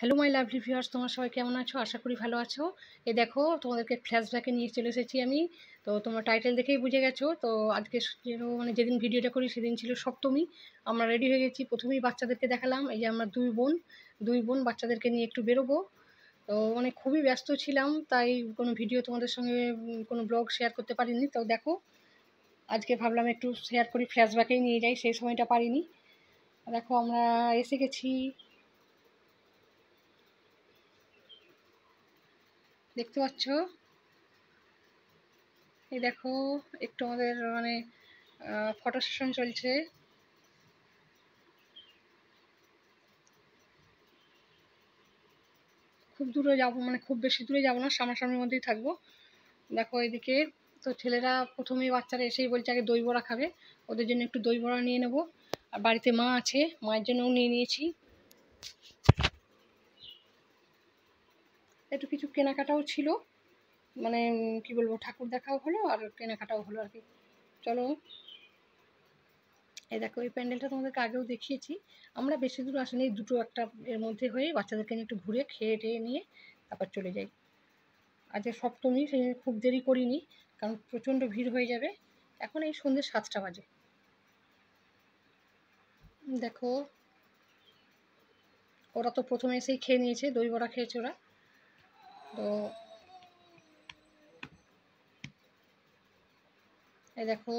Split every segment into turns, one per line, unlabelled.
Hello my lovely viewers তোমার সবাই কেমন আছো? আশা করি ভালো আছো। এ দেখো, তোমাদেরকে ফ্ল্যাশব্যাকে নিয়ে চলে এসেছি আমি। তো তোমরা টাইটেল দেখেই বুঝে গেছো। তো আজকে মানে যেদিন ভিডিওটা করি, সেদিন ছিল সপ্তমী। আমরা রেডি হয়ে গেছি। প্রথমেই বাচ্চাদেরকে দেখালাম। এই যে আমরা দুই বোন। দুই বোন বাচ্চাদেরকে নিয়ে একটু বেরোবো। তো মানে খুবই ব্যস্ত ছিলাম, তাই কোনো ভিডিও তোমাদের সঙ্গে কোনো ব্লগ শেয়ার করতে পারিনি। তো দেখো, আজকে ভাবলাম একটু শেয়ার করি ফ্ল্যাশব্যাকেই নিয়ে যাই। সেই সময়টা পারিনি। দেখো, আমরা এসে গেছি। দেখতে পাচ্ছ? এই দেখো, একটু আমাদের মানে ফটো সেশন চলছে। খুব দূরে যাব মানে খুব বেশি দূরে যাব না, সামনাসামনির মধ্যেই থাকব। দেখো এদিকে, তো ছেলেরা প্রথমেই বাচ্চারা এসেই বলছে আগে দই বড়া খাবে, ওদের জন্য একটু দই বড়া নিয়ে নেব। আর বাড়িতে মা আছে, মায়ের জন্যও নিয়ে নিয়েছি। একটু কিছু কেনাকাটাও ছিল। মানে কি বলব, ঠাকুর দেখাও হলো আর কেনাকাটাও হলো আর কি চলো। এই দেখো, এই প্যান্ডেলটা তোমাদেরকে আগেও দেখিয়েছি। আমরা বেশি দূর আসেনি, দুটো একটা এর মধ্যে হয়ে বাচ্চাদেরকে নিয়ে একটু ঘুরে খেয়ে টেয়ে নিয়ে তারপর চলে যাই। আজকে সপ্তমী, সেই খুব দেরি করিনি, কারণ প্রচণ্ড ভিড় হয়ে যাবে। এখন এই সন্ধ্যে সাতটা বাজে। দেখো, ওরা তো প্রথমে এসেই খেয়ে নিয়েছে, দই বড়া খেয়েছে ওরা। তো এই দেখো,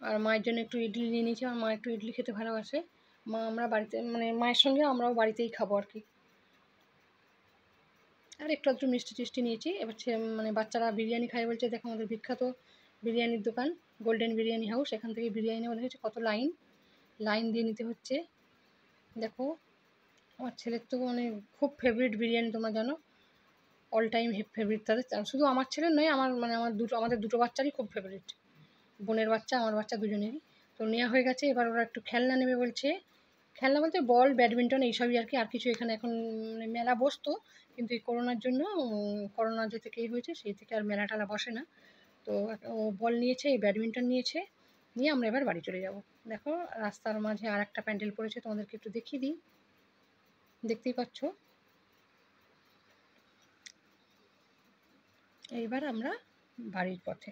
আর মায়ের জন্য একটু ইডলি নিয়ে নিয়েছি, আমার মা একটু ইডলি খেতে ভালোবাসে। মা আমরা বাড়িতে মানে মায়ের সঙ্গে আমরাও বাড়িতেই খাব আর কি। আর একটু একটু মিষ্টি টিষ্টি নিয়েছি। এবার মানে বাচ্চারা বিরিয়ানি খায় বলছে, দেখো আমাদের বিখ্যাত বিরিয়ানির দোকান গোল্ডেন বিরিয়ানি হাউস এখান থেকে বিরিয়ানি নেওয়া হচ্ছে কত লাইন? লাইন দিয়ে নিতে হচ্ছে। দেখো আমার ছেলের তো মানে খুব ফেভারিট বিরিয়ানি তোমরা জানো। অল টাইম ফেভারিট তাদের। শুধু আমার ছেলের নয়, আমার মানে আমার দুটো আমাদের দুটো বাচ্চারই খুব ফেভারিট বোনের বাচ্চা, আমার বাচ্চা দুজনেরই। তো নেওয়া হয়ে গেছে, এবার ওরা একটু খেলনা নেবে বলছে। খেলনা বলতে বল, ব্যাডমিন্টন এইসবই আর কি, আর কিছু এখানে এখন মানে মেলা বসতো। কিন্তু এই করোনার জন্য, করোনা যে থেকেই হয়েছে, সেই থেকে আর মেলা টেলা বসে না। তো ও বল নিয়েছে, এই ব্যাডমিন্টন নিয়েছে। নিয়ে আমরা এবার বাড়ি চলে যাব। দেখো, রাস্তার মাঝে আর একটা প্যান্ডেল পড়েছে, তোমাদেরকে একটু দেখিয়ে দিই। দেখতেই পাচ্ছ? এইবার আমরা বাড়ির পথে।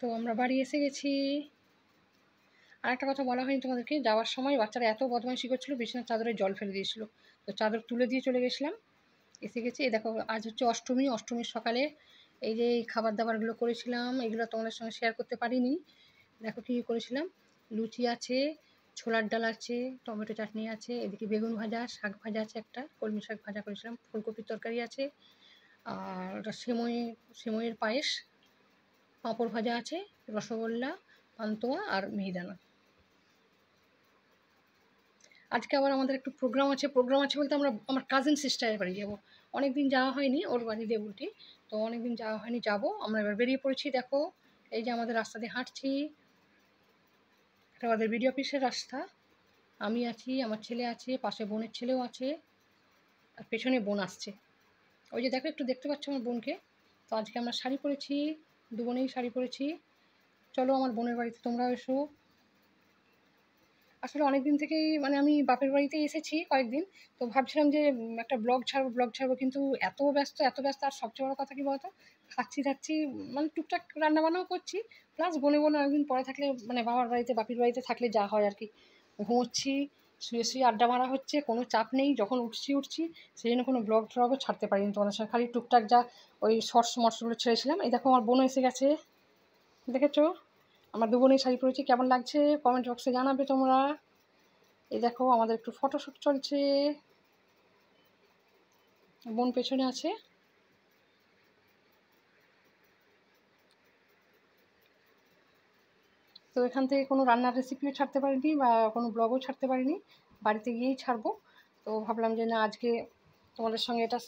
তো আমরা বাড়ি এসে গেছি। আর একটা কথা বলা হয়নি তোমাদেরকে, যাওয়ার সময় বাচ্চারা এত বদমাইশি করছিল, বিছানার চাদরে জল ফেলে দিয়েছিল। তো চাদর তুলে দিয়ে চলে গেছিলাম। এসে গেছি। এই দেখো, আজ হচ্ছে অষ্টমী, অষ্টমীর সকালে এই যে খাবার দাবারগুলো করেছিলাম, এগুলো তোমাদের সঙ্গে শেয়ার করতে পারিনি। দেখো কী করেছিলাম? লুচি আছে ছোলার ডাল আছে, টমেটো চাটনি আছে, এদিকে বেগুন ভাজা, শাক ভাজা আছে একটা, কলমি শাক ভাজা করেছিলাম, ফুলকপির তরকারি আছে, আর ওটা সেমই, সেমইয়ের পায়েস, পাঁপড় ভাজা আছে, রসগোল্লা, পান্তুয়া আর মিহিদানা। আজকে আবার আমাদের একটু প্রোগ্রাম আছে প্রোগ্রাম আছে বলতে আমরা, আমার কাজিন সিস্টারের বাড়ি যাব। অনেক দিন যাওয়া হয়নি ওর বাড়ি দেবুলটি তো অনেক দিন যাওয়া হয়নি, যাব। আমরা এবার বেরিয়ে পড়েছি, দেখো, এই যে আমাদের রাস্তা দিয়ে হাঁটছি এটা আমাদের বিডিও অফিসের রাস্তা। আমি আছি, আমার ছেলে আছে, পাশে বোনের ছেলেও আছে, আর পেছনে বোন আসছে। ওই যে দেখো, একটু দেখতে পাচ্ছ আমার বোনকে? তো আজকে আমরা শাড়ি পরেছি দু বোনেই শাড়ি পরেছি। চলো আমার বোনের বাড়িতে তোমরাও এসো। আসলে অনেক দিন থেকেই মানে আমি বাপের বাড়িতে এসেছি কয়েকদিন। তো ভাবছিলাম যে একটা ব্লগ ছাড়বো ব্লগ ছাড়বো, কিন্তু এত ব্যস্ত এত ব্যস্ত, আর সবচেয়ে বড় কথা কি বলতো? খাচ্ছি খাচ্ছি মানে টুকটাক রান্নাবান্নাও করছি প্লাস বনে বনে অনেকদিন পরে থাকলে মানে বাবার বাড়িতে, বাপির বাড়িতে থাকলে যা হয় আর কি ঘুমোচ্ছি, শুয়ে শুয়ে আড্ডা মারা হচ্ছে, কোনো চাপ নেই, যখন উঠছি উঠছি, সেই জন্য কোনো ব্লগ ট্লগও ছাড়তে পারিনি তোমাদের সঙ্গে খালি টুকটাক যা ওই শর্টস মটসগুলো ছেড়েছিলাম। এই দেখো, আমার বোনও এসে গেছে। দেখেছ? আমার দু বোনেই শাড়ি পরেছি, কেমন লাগছে? কমেন্ট বক্সে জানাবে তোমরা। এই দেখো আমাদের একটু ফটোশ্যুট চলছে। বোন পেছনে আছে। তো এখান থেকে কোনো রান্নার রেসিপিও ছাড়তে পারিনি বা কোনো ব্লগও ছাড়তে পারিনি। বাড়িতে গিয়েই ছাড়বো। তো ভাবলাম যে না, আজকে তোমাদের সঙ্গে এটা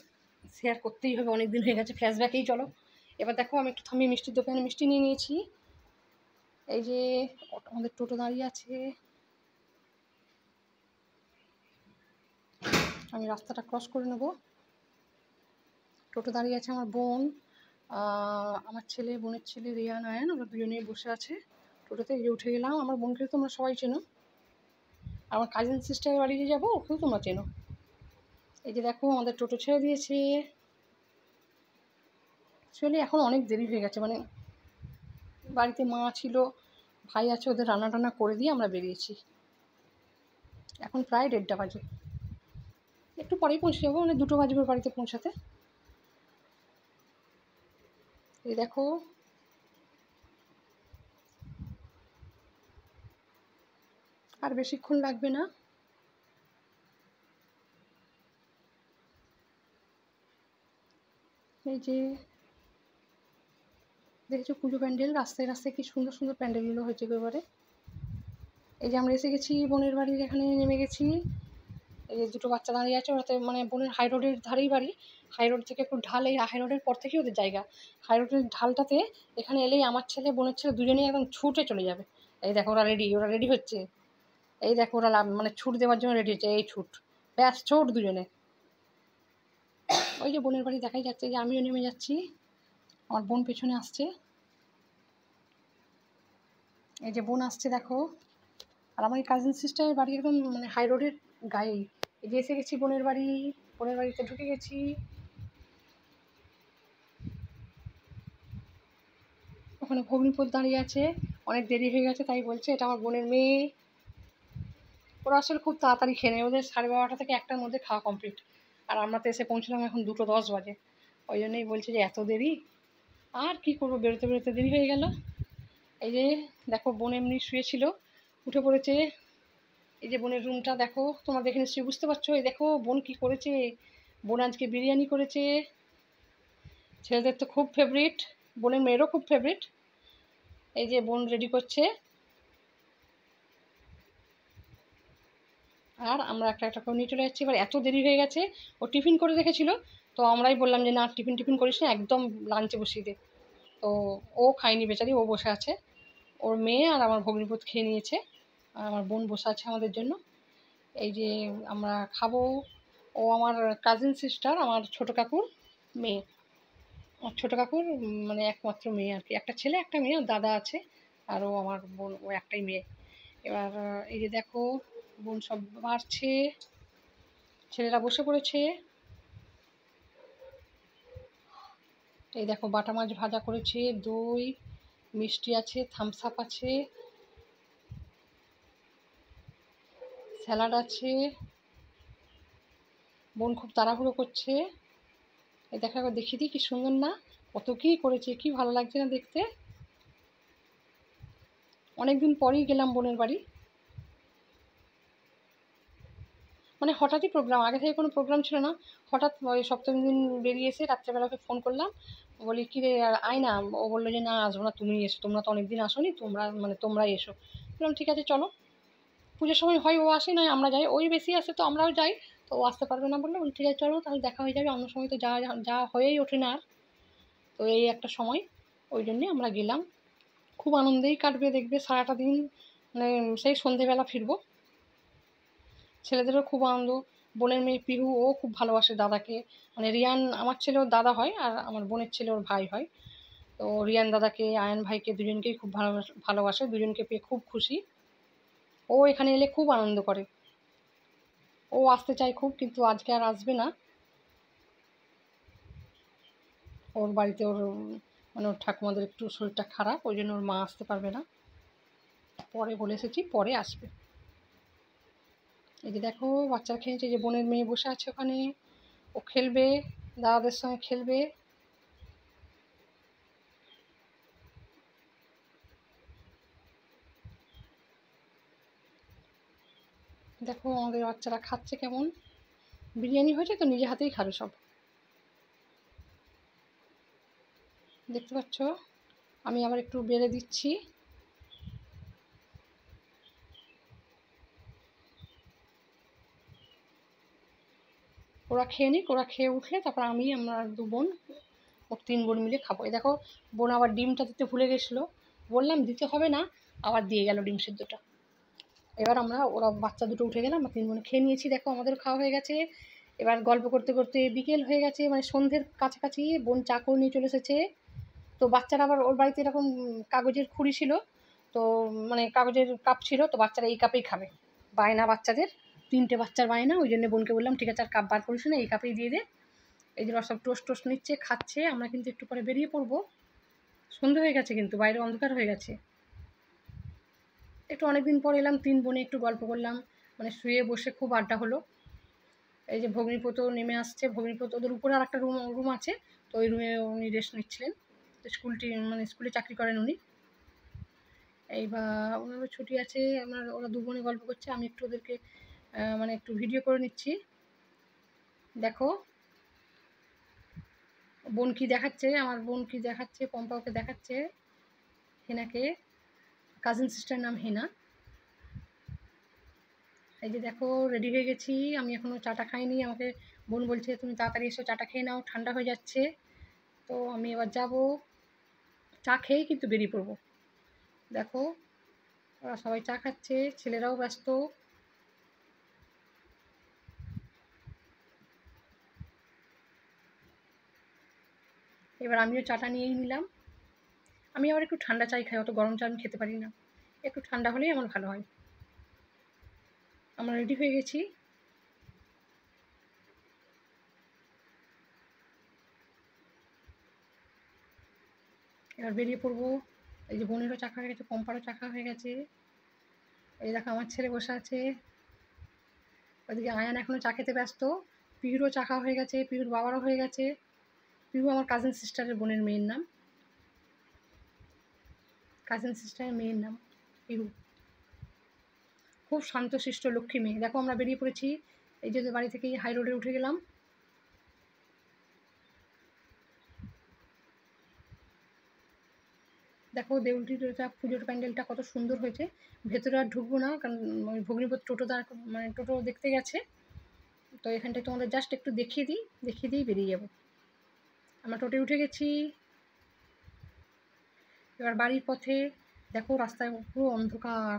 শেয়ার করতেই হবে। অনেক দিন হয়ে গেছে ফ্ল্যাশব্যাকেই চলো। এবার দেখো আমি একটু থামিয়ে মিষ্টির দোকানে মিষ্টি নিয়ে নিয়েছি। এই যে, আমাদের টোটো দাঁড়িয়ে আছে। আমি রাস্তাটা ক্রস করে নেব। টোটো দাঁড়িয়ে আছে আমার বোন আমার ছেলে, বোনের ছেলে রিয়া, নয়ন, ওরা দুজনেই বসে আছে। টোটোতে এই উঠে গেলাম, আমার বোনকে তোমরা সবাই চেনো। আমার কাজিন সিস্টারের বাড়ি যে যাব, ওকেও তোমরা চেনো। এই যে দেখো, আমাদের টোটো ছেড়ে দিয়েছে। অ্যাকচুয়ালি এখন অনেক দেরি হয়ে গেছে মানে বাড়িতে মা ছিল, ভাই আছে, ওদের রান্না টান্না করে দিয়ে আমরা বেরিয়েছি। এখন প্রায় দেড়টা বাজে। একটু পরেই পৌঁছে যাব মানে দুটো বাজবে বাড়িতে পৌঁছাতে। এই দেখো। আর বেশিক্ষণ লাগবে না। এই যে, দেখেছ পুজো প্যান্ডেল? রাস্তায় রাস্তায় কি সুন্দর সুন্দর প্যান্ডেলগুলো হয়েছে এবারে। এই যে আমরা এসে গেছি, বোনের বাড়ির এখানে নেমে গেছি। এই যে দুটো বাচ্চা দাঁড়িয়ে আছে, ওরাতে মানে বোনের হাই রোডের ধারেই বাড়ি। হাই রোড থেকে একটু ঢাল, এই হাই রোডের পর থেকেই ওদের জায়গা। হাই রোডের ঢালটাতে এখানে এলেই আমার ছেলে, বোনের ছেলে দুজনেই একদম ছুটে চলে যাবে। এই দেখো ওরা রেডি ওরা রেডি হচ্ছে। এই দেখো ওরা মানে ছুট দেওয়ার জন্য রেডি হচ্ছে, এই ছুট। ব্যাস, ছোট দুজনে। ওই যে বোনের বাড়ি দেখাই যাচ্ছে যে আমিও নেমে যাচ্ছি। আমার বোন পেছনে আসছে। এই যে বোন আসছে, দেখো। আর আমার এই কাজিন সিস্টারের বাড়ি একদম মানে হাই রোডের গায়েই। এই যে এসে গেছি বোনের বাড়ি, বোনের বাড়িতে ঢুকে গেছি। ওখানে ভগ্নিপদ দাঁড়িয়ে আছে। অনেক দেরি হয়ে গেছে, তাই বলছে, এটা আমার বোনের মেয়ে। ওরা আসলে খুব তাড়াতাড়ি খেয়ে নেয়। ওদের সাড়ে বারোটা থেকে একটার মধ্যে খাওয়া কমপ্লিট আর আমরা তো এসে পৌঁছলাম এখন দুটো দশ বাজে। ওই জন্যই বলছে যে, এত দেরি? আর কি করব, বেরোতে বেরোতে দেরি হয়ে গেল। এই যে, দেখো বোন এমনি শুয়েছিল উঠে পড়েছে এই যে বোনের রুমটা দেখো তোমরা দেখে নিশ্চয়ই বুঝতে পারছ, এই দেখো বোন কি করেছে, বোন আজকে বিরিয়ানি করেছে। ছেলেদের তো খুব ফেভারিট বোনের মেয়েরও খুব ফেভারিট এই যে বোন রেডি করছে। আর আমরা একটা একটা করে নিয়ে চলে যাচ্ছি, এবার এত দেরি হয়ে গেছে, ও টিফিন করে রেখেছিল, তো আমরাই বললাম যে না, টিফিন টিফিন করিস না, একদম লাঞ্চে বসিয়ে দে। তো ও খায়নি বেচারি, ও বসে আছে। ওর মেয়ে আর আমার ভগ্নিপত খেয়ে নিয়েছে। আর আমার বোন বসে আছে আমাদের জন্য। এই যে আমরা খাব। ও আমার কাজিন সিস্টার আমার ছোটো কাকুর মেয়ে। আমার ছোটো কাকুর মানে একমাত্র মেয়ে আর কি। একটা ছেলে, একটা মেয়ে দাদা আছে। আর ও আমার বোন, ও একটাই মেয়ে। এবার এই যে দেখো, বোন সব বাড়ছে ছেলেরা বসে পড়েছে। এই দেখো, বাটা মাছ ভাজা করেছে, দই, মিষ্টি আছে থামস আপ আছে। স্যালাড আছে। বোন খুব তাড়াহুড়ো করছে। এই দেখা দেখিয়ে দিই কি সুন্দর না। কত কী করেছে, কি ভালো লাগছে না দেখতে। অনেকদিন পরেই গেলাম বোনের বাড়ি। মানে হঠাৎই প্রোগ্রাম আগে থেকে কোনো প্রোগ্রাম ছিল না। হঠাৎ ওই সপ্তমী দিন বেরিয়ে এসে রাত্রেবেলা ফোন করলাম। বলি, কী রে, আর আয় না। ও বলল যে, না, আসব না তুমি এসো। তোমরা তো অনেক দিন আসোনি, তোমরা মানে তোমরাই এসো। বললাম, ঠিক আছে, চলো। পুজোর সময় হয়, ও আসে নয় আমরা যাই। ওই বেশি আসে তো আমরাও যাই। তো ও আসতে পারবে না বলল বলি ঠিক আছে, চলো, তাহলে দেখা হয়ে যাবে। অন্য সময় তো যাওয়া যাওয়া হয়েই ওঠে না আর। তো এই একটা সময়, ওই জন্যে আমরা গেলাম। খুব আনন্দেই কাটবে, দেখবে, সারাটা দিন। মানে সেই সন্ধেবেলা ফিরবো। ছেলেদেরও খুব আনন্দ। বোনের মেয়ে পিহু ও খুব ভালোবাসে দাদাকে। মানে রিয়ান, আমার ছেলে ওর দাদা হয় আর আমার বোনের ছেলে ওর ভাই হয়। তো রিয়ান দাদাকে, আয়ন ভাইকে দুজনকেই খুব ভালো, ভালোবাসে। দুজনকে পেয়ে খুব খুশি। ও এখানে এলে খুব আনন্দ করে। ও আসতে চায় খুব, কিন্তু আজকে আর আসবে না। ওর বাড়িতে ওর মানে ওর ঠাকুমাদের একটু শরীরটা খারাপ, ওই জন্য ওর মা আসতে পারবে না। পরে বলে এসেছি, পরে আসবে। এই যে দেখো, বাচ্চারা খেলছে যে বোনের মেয়ে বসে আছে ওখানে। ও খেলবে, দাদাদের সঙ্গে খেলবে। দেখো আমাদের বাচ্চারা খাচ্ছে কেমন? বিরিয়ানি হয়েছে তো নিজে হাতেই খাবে সব। দেখতে পাচ্ছ? আমি আবার একটু বেড়ে দিচ্ছি। ওরা খেয়ে নিক, ওরা খেয়ে উঠলে তারপর আমি আমরা দু বোন ওর তিন বোন মিলে খাব। এই দেখো বোন আবার ডিমটা দিতে ভুলে গেছিল। বললাম দিতে হবে না, আবার দিয়ে গেল ডিম সিদ্ধটা। এবার আমরা ওরা বাচ্চা দুটো উঠে গেলাম, তিন বোন খেয়ে নিয়েছি, দেখো আমাদেরও খাওয়া হয়ে গেছে। এবার গল্প করতে করতে বিকেল হয়ে গেছে মানে সন্ধ্যের কাছাকাছি বোন চা করে নিয়ে চলে এসেছে। তো বাচ্চারা আবার ওর বাড়িতে এরকম কাগজের খুঁড়ি ছিল, তো মানে কাগজের কাপ ছিল, তো বাচ্চারা এই কাপেই খাবে। বায়না বাচ্চাদের, তিনটে বাচ্চার বায়না, ওই জন্য বোনকে বললাম, ঠিক আছে, আর কাপ বার করিস না, এই কাপেই দিয়ে দে। এই যে সব টোস্ট টোস্ট নিচ্ছে, খাচ্ছে, আমরা কিন্তু একটু পরে বেরিয়ে পড়ব। সন্ধে হয়ে গেছে কিন্তু, বাইরে অন্ধকার হয়ে গেছে। একটু অনেক দিন পর এলাম, তিন বোনে একটু গল্প করলাম। মানে শুয়ে বসে খুব আড্ডা হলো। এই যে ভগ্নিপত নেমে আসছে ভগ্নিপত ওদের উপরে আর একটা রুম রুম আছে। তো ওই রুমে উনি রেস্ট নিচ্ছিলেন। স্কুলটি মানে স্কুলে চাকরি করেন উনি। এইবার ওনারও ছুটি আছে, আমার ওরা দু বোনে গল্প করছে, আমি একটু ওদেরকে মানে একটু ভিডিও করে নিচ্ছি। দেখো, বোন কি দেখাচ্ছে? আমার বোন কি দেখাচ্ছে? পম্পা ওকে দেখাচ্ছে। হেনাকে কাজিন সিস্টার নাম হেনা। এই যে দেখো রেডি হয়ে গেছি। আমি এখনও চাটা খাইনি। আমাকে বোন বলছে, তুমি তাড়াতাড়ি এসো, চাটা খেয়ে নাও, ঠান্ডা হয়ে যাচ্ছে। তো আমি এবার যাব। চা খেয়েই কিন্তু বেরিয়ে পড়ব। দেখো, ওরা সবাই চা খাচ্ছে, ছেলেরাও ব্যস্ত। এবার আমিও চাটা নিয়েই নিলাম। আমি আবার একটু ঠান্ডা চাই খাই, অত গরম চা আমি খেতে পারি না। একটু ঠান্ডা হলেই আমার ভালো হয়। আমরা রেডি হয়ে গেছি। এবার বেরিয়ে পড়ব। এই যে বোনেরও চাকা হয়ে গেছে, পম্পারও চাকা হয়ে গেছে। এই দেখো আমার ছেলে বসে আছে। ওইদিকে আয়ান এখনও চা খেতে ব্যস্ত। পিহুরও চাকা হয়ে গেছে পিহুর বাবারও হয়ে গেছে। পিহু আমার কাজিন সিস্টারের বোনের মেয়ের নাম। কাজিন সিস্টারের মেয়ের নাম পিহু খুব শান্তশিষ্ট লক্ষ্মী মেয়ে। দেখো আমরা বেরিয়ে পড়েছি। এই যে বাড়ি থেকেই হাই রোডে উঠে গেলাম। দেখো দেউলটিটা, পুজোর প্যান্ডেলটা কত সুন্দর হয়েছে। ভেতরে আর ঢুকবো না, কারণ ওই ভগ্নিপত টোটো দাঁড় মানে টোটো দেখতে গেছে। তো এখানটায় তোমাদের জাস্ট একটু দেখিয়ে দিই দেখিয়ে দিই বেরিয়ে যাব। আমরা টোটে উঠে গেছি। এবার বাড়ির পথে দেখো রাস্তায় পুরো অন্ধকার।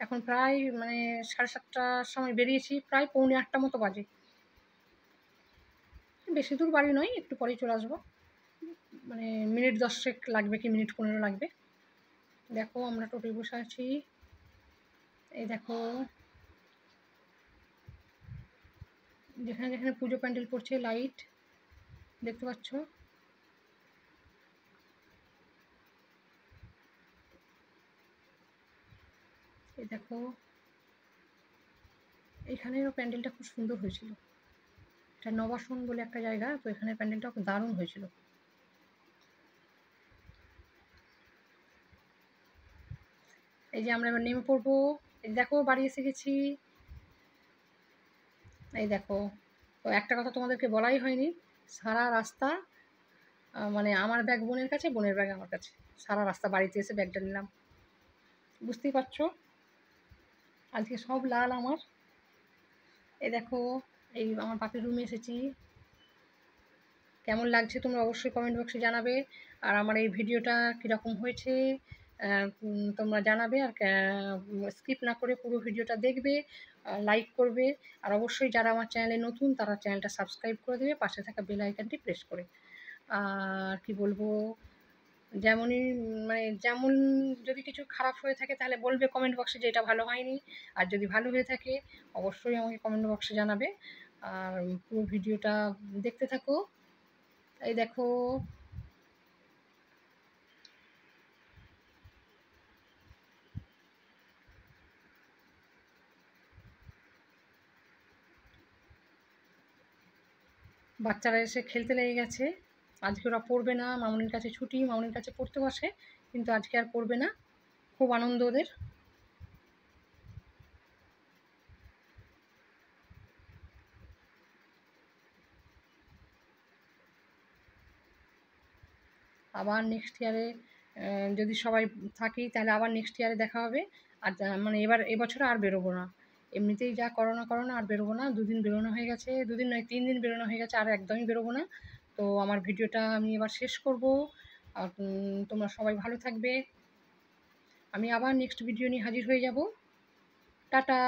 এখন প্রায় মানে সাড়ে সাতটার সময় বেরিয়েছি, প্রায় পৌনে আটটা মতো বাজে। বেশি দূর বাড়ি নয়, একটু পরেই চলে আসব। মানে মিনিট দশেক লাগবে কি মিনিট পনেরো লাগবে। দেখো আমরা টোটে বসে আছি। এই দেখো, যেখানে যেখানে পুজো প্যান্ডেল পড়ছে, লাইট, দেখতে পাচ্ছ? এই দেখো। এখানেরও প্যান্ডেলটা খুব সুন্দর হয়েছিল। এটা নবাসন বলে একটা জায়গা, তো এখানে প্যান্ডেলটা খুব দারুণ হয়েছিল। এই যে আমরা এবার নেমে পড়ব। এই দেখো, বাড়ি এসে গেছি। এই দেখো, তো একটা কথা তোমাদেরকে বলাই হয়নি, সারা রাস্তা মানে আমার ব্যাগ বোনের কাছে, বোনের ব্যাগ আমার কাছে। সারা রাস্তা বাড়িতে এসে ব্যাগটা নিলাম। বুঝতেই পারছ? আজকে সব লাল আমার। এ দেখো, এই আমার বাপের রুমে এসেছি। কেমন লাগছে তোমরা অবশ্যই কমেন্ট বক্সে জানাবে। আর আমার এই ভিডিওটা কীরকম হয়েছে তোমরা জানাবে। আর স্কিপ না করে পুরো ভিডিওটা দেখবে লাইক করবে। আর অবশ্যই যারা আমার চ্যানেলে নতুন, তারা চ্যানেলটা সাবস্ক্রাইব করে দেবে। পাশে থাকা বেল আইকনটি প্রেস করে। আর কি বলব যেমনই মানে যেমন যদি কিছু খারাপ হয়ে থাকে তাহলে বলবে কমেন্ট বক্সে যে এটা ভালো হয়নি। আর যদি ভালো হয়ে থাকে, অবশ্যই আমাকে কমেন্ট বক্সে জানাবে। আর পুরো ভিডিওটা দেখতে থাকো। এই দেখো। বাচ্চারা এসে খেলতে লেগে গেছে। আজকে ওরা পড়বে না, মামনির কাছে ছুটি, মামনির কাছে পড়তে বসে, কিন্তু আজকে আর পড়বে না। খুব আনন্দ ওদের। আবার নেক্সট ইয়ারে যদি সবাই থাকি, তাহলে আবার নেক্সট ইয়ারে দেখা হবে। আর মানে এবার এবছর আর বেরোবো না। এমনিতেই যা করোনা করোনা, আর বেরোবো না। দুদিন বেরোনো হয়ে গেছে, দুদিন নয়, তিন দিন বেরোনো হয়ে গেছে, আর একদমই বেরোবো না। তো আমার ভিডিওটা আমি এবার শেষ করব। আর তোমরা সবাই ভালো থাকবে। আমি আবার নেক্সট ভিডিও নিয়ে হাজির হয়ে যাব। টাটা!